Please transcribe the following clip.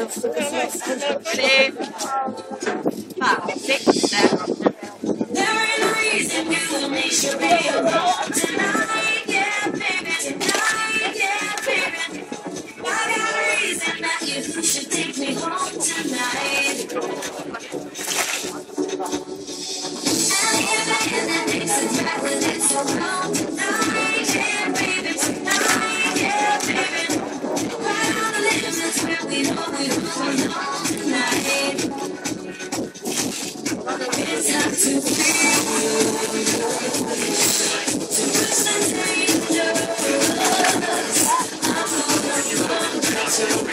Ready? Five, six, seven. There ain't a reason you need to be alone. Thank you.